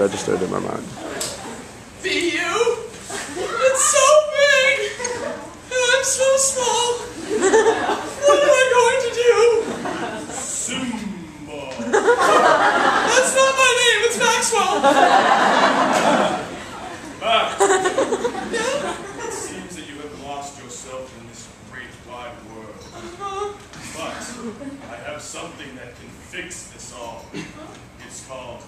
registered in my mind. BU? It's so big! And I'm so small! What am I going to do? Simba! That's not my name, it's Maxwell! Max, Yeah? it seems that you have lost yourself in this great wide world. Uh, But I have something that can fix this all. It's called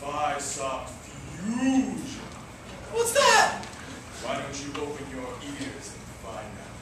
FYSOP Fusion. what's that? Why don't you open your ears and find out?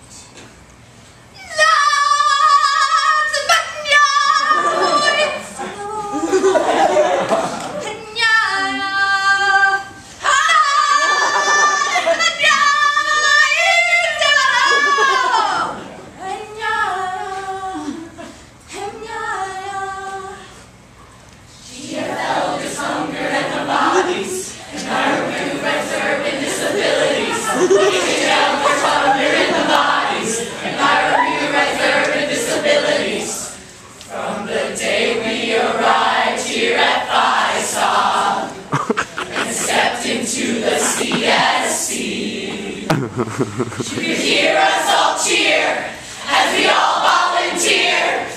Hear us all cheer as we all volunteer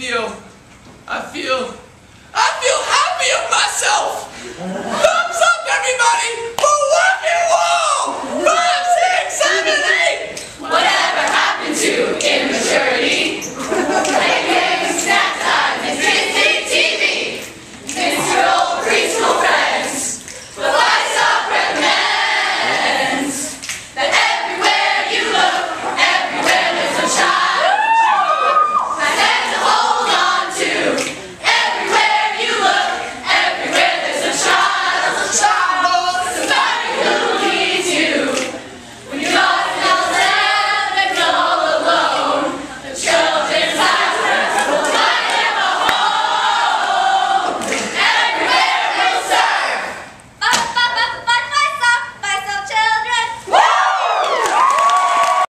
feel, I feel, I feel happy of myself.